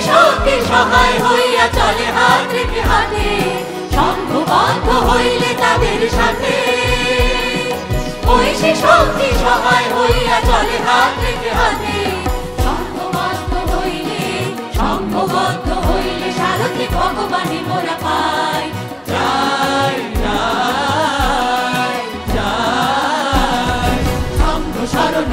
শক্তি সহায় হইয়া চলে হাত রেখে হাতে। সংঘবদ্ধ হইলে তাদের সাথে। ঐশী শক্তি সহায় হইয়া চলে হাত রেখে হাতে। সংঘবদ্ধ হইলে সংঘবদ্ধ হইলে সারথি ভগবানই মোরা পায় শরণ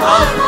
Hallelujah.